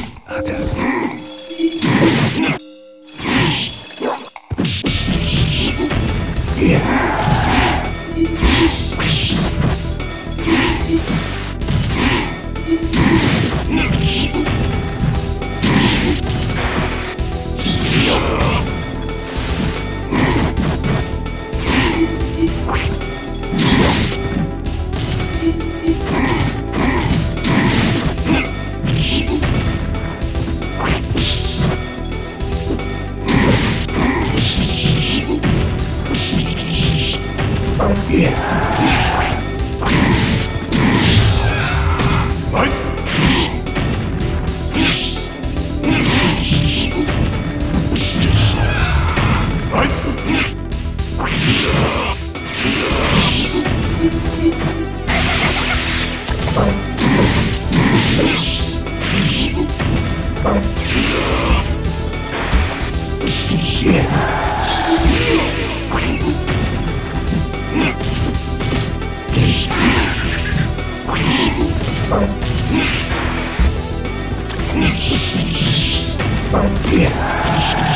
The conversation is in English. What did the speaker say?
Christ, Yes. Bye. Yes.